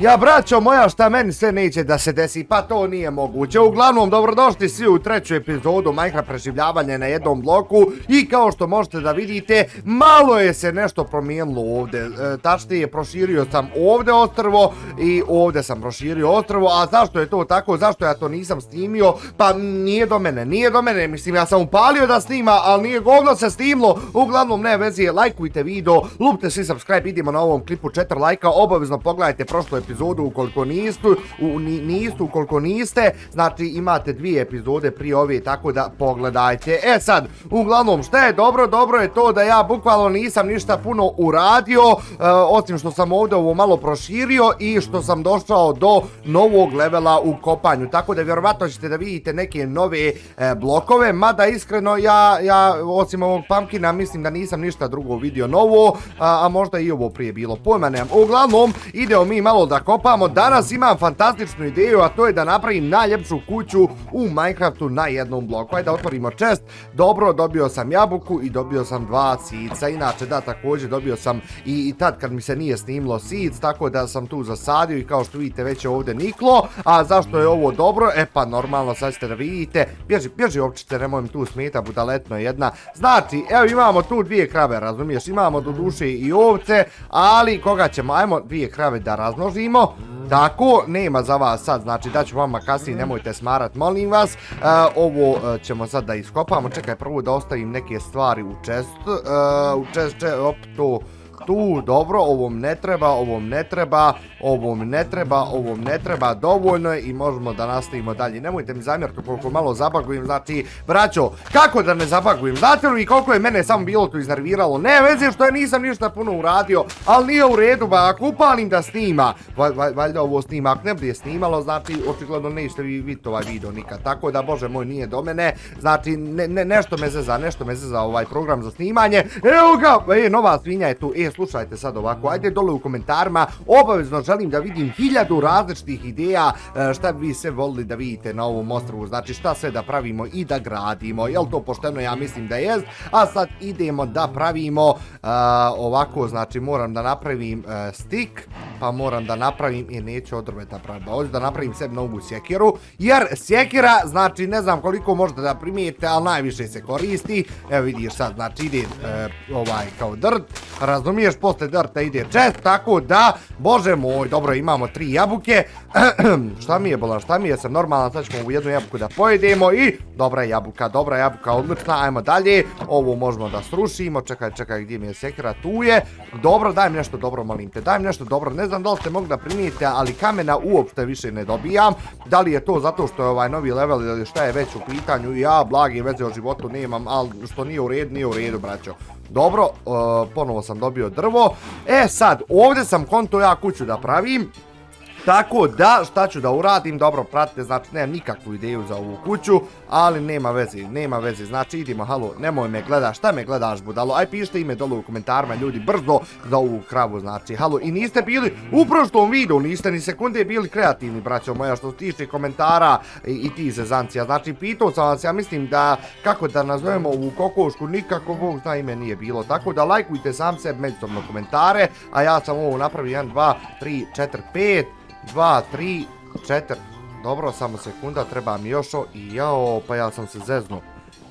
Ja braćo moja šta meni sve neće da se desi, pa to nije moguće. Uglavnom, dobrodošli svi u treću epizodu Minecraft preživljavanja na jednom bloku. I kao što možete da vidite, malo je se nešto promijenilo ovdje. E, tačnije, proširio sam ovdje ostrvo i ovdje sam proširio ostrvo, a zašto je to tako, zašto ja to nisam snimio, pa nije do mene, nije do mene, mislim ja sam upalio da snima, ali nije govno se snimlo, uglavnom ne vezi, lajkujte video, lupte svi subscribe, idemo na ovom klipu 4 lajka, obavezno pogledajte prošlo epizodu ukoliko nisu, u, nisu ukoliko niste, znači imate dvije epizode prije ove, tako da pogledajte. E sad, uglavnom, šta je dobro? Dobro je to da ja bukvalno nisam ništa puno uradio, e, osim što sam ovdje ovo malo proširio i što sam došao do novog levela u kopanju, tako da vjerovatno ćete da vidite neke nove e, blokove, mada iskreno ja, ja osim ovog pumpkina mislim da nisam ništa drugo vidio novo, a, a možda i ovo prije bilo, pojma nemam. Uglavnom, idemo mi malo da kopamo. Danas imam fantastičnu ideju, a to je da napravim najljepšu kuću u Minecraftu na jednom bloku. Ajde da otvorimo čest. Dobro, dobio sam jabuku i dobio sam dva sica. Inače, da, također dobio sam i, tad kad mi se nije snimlo sic, tako da sam tu zasadio i kao što vidite već je ovdje niklo. A zašto je ovo dobro? E pa normalno, sad ćete da vidite. Bježi, bježi općite, nemoj tu smeta, budaletno jedna. Znači, evo imamo tu dvije krave, razumiješ? Imamo do duše i ovce, ali koga ćemo? Ajmo dvije krave da razmnožimo vidimo. Tako, nema za vas sad, znači daću vama kasnije, nemojte smarat, molim vas. E, ovo e, ćemo sad da iskopamo, čekaj prvo da ostavim neke stvari u čest. E, u čest, op, to tu, dobro, ovom ne treba, ovom ne treba, ovom ne treba, ovom ne treba, dovoljno je i možemo da nastavimo dalje. Nemojte mi zamjeriti koliko malo zabagujem, znači, braćo, kako da ne zabagujem? Znate li koliko je mene samo bilo tu iznerviralo? Ne, veze što je nisam ništa puno uradio, ali nije u redu, ba, ako upalim da snima, valjda ovo snima, ako ne bude snimalo, znači, očigledno nećete vi vidjeti ovaj video nikad, tako da, bože moj, nije do mene, znači, nešto me zeza, nešto me zeza ovaj program za snimanje, evo ga, e, nova svinja je tu, e, slušajte sad ovako, ajde dole u komentarima, obavezno želim da vidim hiljadu različitih ideja e, šta bi sve volili da vidite na ovom ostrovu, znači šta sve da pravimo i da gradimo, jel to pošteno? Ja mislim da jest, a sad idemo da pravimo e, ovako, znači moram da napravim e, stik, pa moram da napravim, i neću od drveta praviti, ovdje da napravim sebi novu sjekiru, jer sjekira, znači ne znam koliko možete da primijete, ali najviše se koristi, evo vidiš sad, znači ide ovaj kao drt, razumiješ, posle drta ide čest, tako da, bože moj, dobro, imamo tri jabuke, šta mi je bolan, šta mi je, sam normalan, sad ćemo u jednu jabuku da pojedemo i dobra jabuka, dobra jabuka, odlična, ajmo dalje, ovo možemo da srušimo, čekaj, čekaj, gdje mi je sekira, tu je, dobro, daj mi nešto dobro, molim te, daj mi nešto dobro, ne znam da li ste mogli da primijete, ali kamena uopšte više ne dobijam, da li je to zato što je ovaj novi level ili šta je već u pitanju, ja blagi veze o životu nemam, ali što nije u redu, nije u redu, braćo. Dobro, e, ponovo sam dobio drvo. E sad, ovdje sam konto ja kuću da pravim. Tako da, šta ću da uradim, dobro, pratite, znači nemam nikakvu ideju za ovu kuću, ali nema veze, nema veze, znači idimo, halo, nemoj me gledaš, šta me gledaš budalo, aj pišite ime dole u komentarima, ljudi, brzo za ovu kravu, znači, halo, i niste bili u prošlom videu, niste ni sekunde bili kreativni, braćo moja, što tiče komentara i, i ti zezancija, znači, pitao sam vas, ja mislim da, kako da nazovemo ovu kokošku, nikako Bog zna ime nije bilo, tako da lajkujte sam se međusobno komentare, a ja sam ovo napravio 1, 2, 3, 4, 5, 2, 3, 4. Dobro, samo sekunda, treba mi još o... I jao, pa ja sam se zeznuo.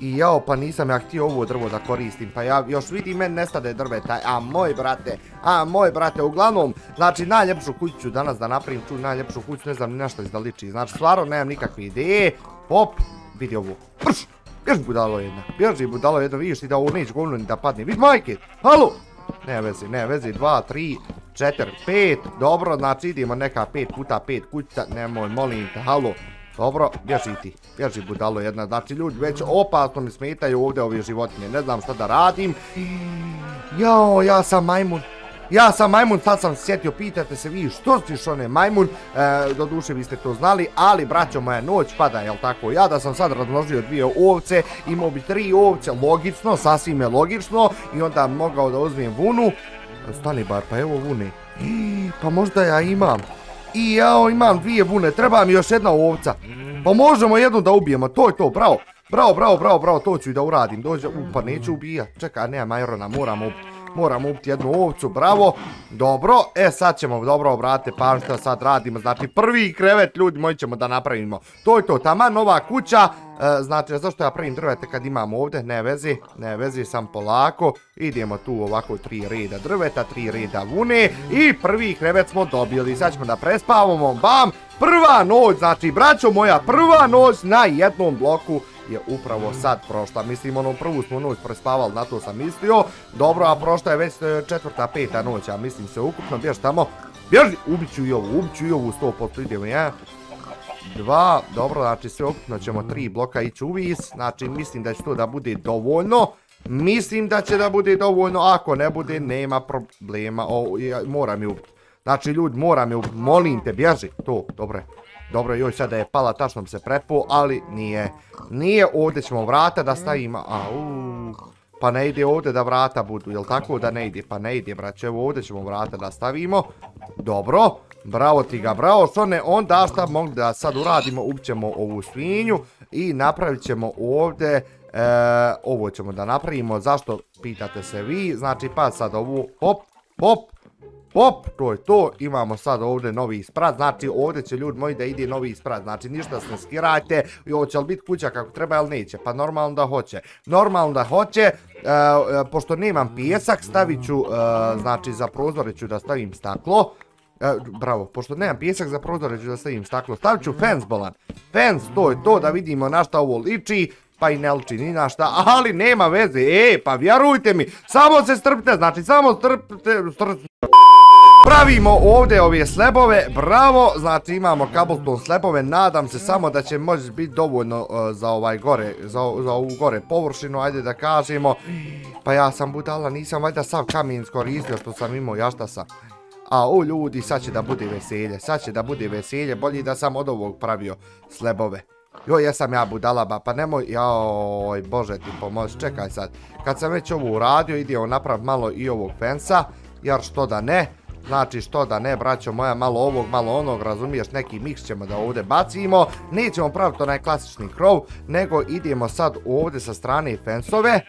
I jao, pa nisam ja htio ovo drvo da koristim, pa ja još vidim meni nestade drveta, a moj brate, a moj brate, uglavnom, znači najljepšu kuću danas da napravim tu najljepšu kuću, ne znam ni nešto izdaliči, znači stvarno nemam nikakve ideje, hop, vidi ovo, prš, bježi budalo jedna, bježi budalo jedna, vidiš ti da ovo neće govno ni da padne, vidi majke, halo, ne vezi, ne vezi, dva, tri, četiri, pet, dobro, znači idemo neka pet puta pet kuća, nemoj, molim te, halo, dobro, bježi ti, bježi budalo jedna, znači ljudi već opasno mi smetaju ovdje ove životinje, ne znam šta da radim, jao, ja sam majmun, ja sam majmun, sad sam sjetio, pitate se vi što stiš one majmun, e, do duše vi ste to znali, ali braćo moja noć pada, jel tako? Ja da sam sad razmnožio dvije ovce, imao bi tri ovce, logično, sasvim je logično, i onda mogao da uzmem vunu, stani bar, pa evo vune, pa možda ja imam, i jao imam dvije vune, treba mi još jedna ovca, pa možemo jednu da ubijemo, to je to, bravo, bravo, bravo, bravo, bravo, to ću i da uradim, dođe, u, pa neću ubijat, čekaj, nema Majrona, moramo Moramo upiti jednu ovcu, bravo. Dobro, e sad ćemo, dobro, obratite pažnju što sad radimo. Znači prvi krevet, ljudi moji ćemo da napravimo. To je to, tama nova kuća. E, znači, zašto ja pravim drvete kad imam ovdje? Ne vezi, ne vezi, sam polako. Idemo tu ovako tri reda drveta, tri reda vune. I prvi krevet smo dobili. Sad ćemo da prespavamo, bam. Prva noć, znači, braćo moja, prva noć na jednom bloku je upravo sad prošla. Mislim, ono prvu smo noć prespavali, na to sam mislio. Dobro, a prošla je već e, četvrta, peta noć, a mislim se ukupno, bjež tamo. Bježi, ubit ću i ovu, ubit ću i ovu 100%, idemo, ja. Dva, dobro, znači sve ukupno ćemo tri bloka ići u vis, znači mislim da će to da bude dovoljno. Mislim da će da bude dovoljno, ako ne bude, nema problema, o, moram je ubiti. Znači, ljudi, moram je molim te, bježi, to, dobro je. Dobro, joj sada je pala, tačno se prepo, ali nije. Nije, ovdje ćemo vrata da stavimo, au. Pa ne ide ovdje da vrata budu, jel tako da ne ide? Pa ne ide, braće, evo ovdje ćemo vrata da stavimo. Dobro, bravo ti ga, bravo Sone, onda šta mogli da sad uradimo, upćemo ovu svinju i napravit ćemo ovdje, e, ovo ćemo da napravimo, zašto pitate se vi, znači pa sad ovu, hop, hop, Hop, to je to, imamo sad ovdje novi sprat, znači ovdje će ljudi moji da ide novi sprat, znači ništa se ne skirajte, i ovo će li biti kuća kako treba ili neće, pa normalno da hoće, normalno da hoće, e, e, pošto nemam pijesak, stavit ću, e, znači za prozore ću da stavim staklo, bravo, pošto nemam pijesak za prozore ću da stavim staklo, stavit ću fence bolan, fence, to je to, da vidimo na šta ovo liči, pa i ne liči ni na šta, ali nema veze, e, pa vjerujte mi, samo se strpite, znači samo strpite, strpite, Pravimo ovdje ove slebove, bravo, znači imamo cobblestone slebove, nadam se samo da će moći biti dovoljno e, za ovaj gore, za, ovu gore površinu, ajde da kažemo. Pa ja sam budala, nisam valjda sav kamen iskoristio što sam imao, ja šta sam. A o ljudi, sad će da bude veselje, sad će da bude veselje, bolje da sam od ovog pravio slebove. Joj, jesam ja budala, pa nemoj, joj, bože ti pomozi, čekaj sad. Kad sam već ovo uradio, idemo napraviti malo i ovog fensa, jer što da ne. Znači što da ne braćo moja malo ovog malo onog razumiješ neki miks ćemo da ovdje bacimo. Nećemo praviti onaj klasični krov nego idemo sad ovdje sa strane fensove.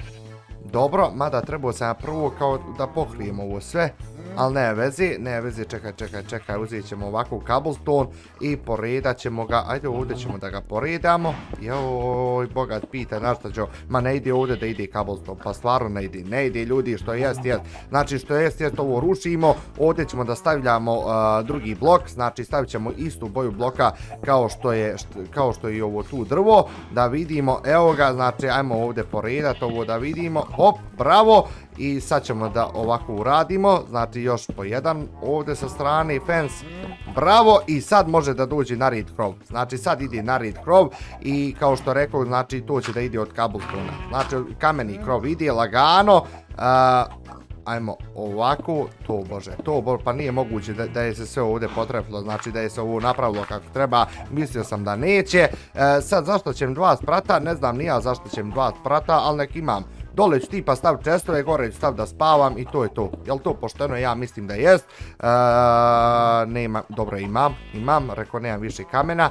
Dobro, mada trebao sam prvo kao da pokrijemo ovo sve ali ne vezi, ne vezi, čekaj, čekaj, čekaj, uzet ćemo ovakvu cobblestone i poredat ćemo ga, ajde ovdje ćemo da ga poredamo, joj, bogat pita, na što ću, ma ne ide ovdje da ide cobblestone, pa stvarno ne ide, ne ide ljudi, što jest, jest, znači što jest, jest, ovo rušimo, ovdje ćemo da stavljamo drugi blok, znači stavit ćemo istu boju bloka kao što je, kao što je i ovo tu drvo, da vidimo, evo ga, znači ajmo ovdje poredat ovo da vidimo, hop, bravo, i sad ćemo da ovako uradimo, znači još po jedan ovdje sa strane fence, bravo! I sad može da dođe na red krov, znači sad ide na red krov i kao što rekao, znači to će da ide od cobblestone, znači kameni krov ide lagano, ajmo ovako, to bože, to pa nije moguće da, je se sve ovdje potrefilo, znači da je se ovo napravilo kako treba, mislio sam da neće, e, sad zašto ćem dva sprata, ne znam ni ja zašto ćem dva sprata, ali nek imam Dole ću tipa stav čestove, gore ću stav da spavam i to je to. Jel to pošteno? Ja mislim da jest. E, nema, dobro imam, imam, rekao nemam više kamena.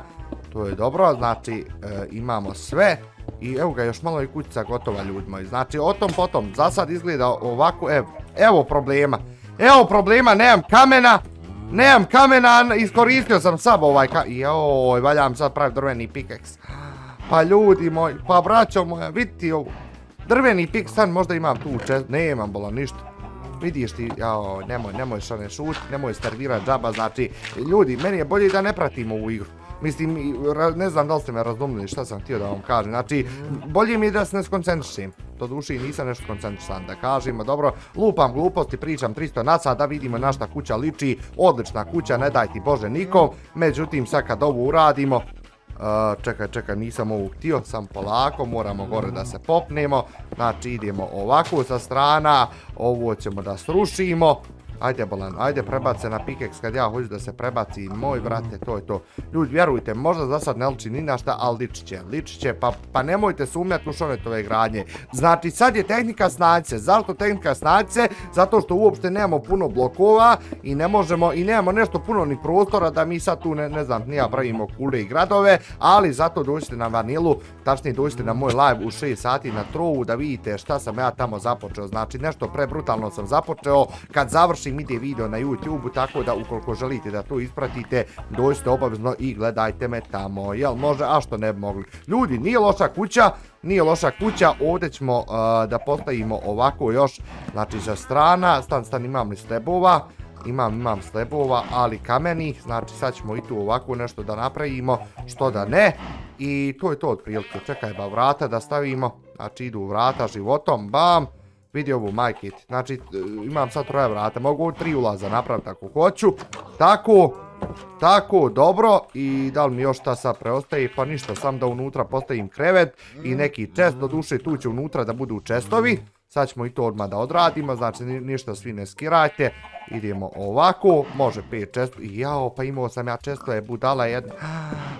To je dobro, znači e, imamo sve. I evo ga, još malo i kućica gotova ljudi moji. Znači, o tom potom, za sad izgleda ovako, evo, evo problema. Evo problema, nemam kamena, nemam kamena, iskoristio sam sad ovaj kamen. Joj, valjam sad pravi drveni pikeks. Pa ljudi moji, pa braćo moja, vidite ovo. Drveni pik stan možda imam tu čest, nemam bola ništa. Vidiš ti, jao, nemoj, nemoj što ne šut, nemoj servirat džaba, znači, ljudi, meni je bolje da ne pratim ovu igru. Mislim, ne znam da li ste me razumili šta sam htio da vam kažem, znači, bolje mi je da se ne skoncentrišim. To duši nisam nešto skoncentrisan da kažem, dobro, lupam gluposti, pričam 300 naca da vidimo na šta kuća liči, odlična kuća, ne daj ti Bože nikom, međutim, sad kad ovo uradimo, čekaj, čekaj, nisam ovu htio, sam polako, moramo gore da se popnemo, znači idemo ovako sa strana, ovo ćemo da srušimo, Ajde bolan, ajde prebaci se na pikex kad ja hoću da se prebaci, moj brate, to je to. Ljudi, vjerujte, možda za sad ne liči ni na šta, ali ličit će, ličit će, pa, pa nemojte sumnjati u šonetove gradnje. Znači, sad je tehnika snađe, zašto tehnika snađe? Zato što uopšte nemamo puno blokova i ne možemo, i nemamo nešto puno ni prostora da mi sad tu, ne, ne znam, nija pravimo kule i gradove, ali zato dođite na vanilu, tačnije dođite na moj live u 6 sati na trovu da vidite šta sam ja tamo započeo. Znači, nešto prebrutalno sam započeo, kad završim ide video na YouTube, tako da ukoliko želite da to ispratite, dođite obavezno i gledajte me tamo. Jel? Može, a što ne bi mogli. Ljudi, nije loša kuća, nije loša kuća, ovdje ćemo da postavimo ovako još, znači sa strana, stan stan imam li slebova, imam, imam slebova, ali kamenih, znači sad ćemo i tu ovako nešto da napravimo, što da ne, i to je to otprilike, čekaj ba vrata da stavimo, znači idu vrata životom, bam, vidi ovu majkit, znači e, imam sad troje vrata, mogu tri ulaza napraviti ako hoću, tako, tako, dobro, i da li mi još šta sad preostaje, pa ništa, sam da unutra postavim krevet i neki čest, do duše tu će unutra da budu čestovi, sad ćemo i to odmah da odradimo, znači ništa svi ne skirajte, idemo ovako, može 5 često, jao, pa imao sam ja često je budala jedna,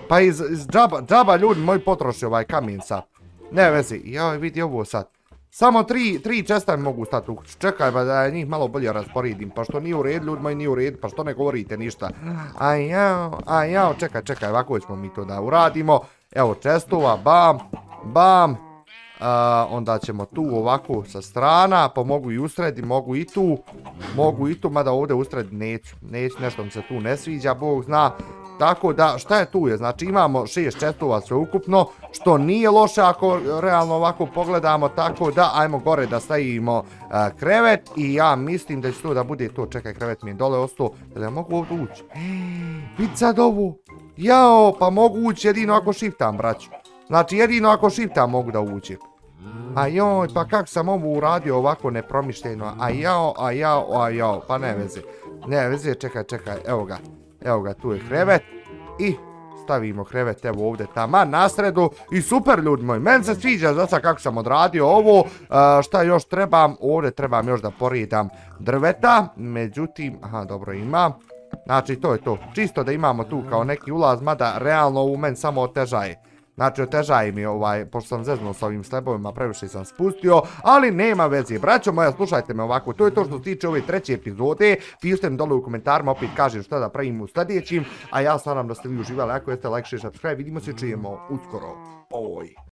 pa iz, džaba, džaba ljudi moji potroši ovaj kamin sad, ne vezi, jao, vidi ovo sad, samo tri, tri česta mogu stati u kuću. Čekaj ba da njih malo bolje rasporidim. Pa što nije u redu, ljudi moji nije u redu. Pa što ne govorite ništa. A jao, čekaj, čekaj, ovako ćemo mi to da uradimo. Evo čestova, bam, bam. onda ćemo tu ovako sa strana, pa mogu i usredi, mogu i tu, mogu i tu, mada ovdje usred neću, neću, nešto mi se tu ne sviđa, Bog zna, tako da, šta je tu je? Znači imamo šest četova sve ukupno, što nije loše ako realno ovako pogledamo, tako da ajmo gore da stavimo e, krevet i ja mislim da će to da bude to, čekaj krevet mi je dole ostao, da ja mogu ovdje ući? Vidi sad ovu, jao, pa mogu ući jedino ako shiftam, braću. Znači jedino ako shiftam mogu da ući. A joj, pa kak sam ovo uradio ovako nepromišljeno, a jao, a jao, a jao, pa ne veze. Ne veze, čekaj, čekaj, evo ga. Evo ga, tu je krevet. I stavimo krevet evo ovdje tamo na sredu. I super ljudi moji, meni se sviđa za sad kako sam odradio ovo. šta još trebam? Ovdje trebam još da poridam drveta. Međutim, aha dobro imam. Znači to je to, čisto da imamo tu kao neki ulaz, mada realno u meni samo otežaje. Znači, otežaj mi ovaj, pošto sam zeznuo s ovim slebovima, previše sam spustio, ali nema veze. Braćo moja, slušajte me ovako, to je to što se tiče ove treće epizode. Pišite mi dole u komentarima, opet kažem šta da pravim u sljedećim, a ja stvaram da ste vi uživali. Ako jeste, like, share, subscribe, vidimo se, čujemo uskoro. Oj.